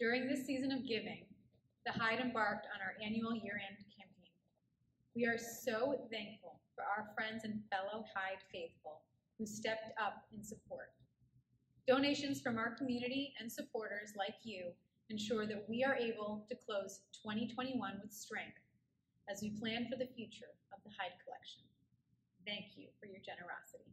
During this season of giving, the Hyde embarked on our annual year-end campaign. We are so thankful for our friends and fellow Hyde faithful who stepped up in support. Donations from our community and supporters like you ensure that we are able to close 2021 with strength as we plan for the future of the Hyde Collection. Thank you for your generosity.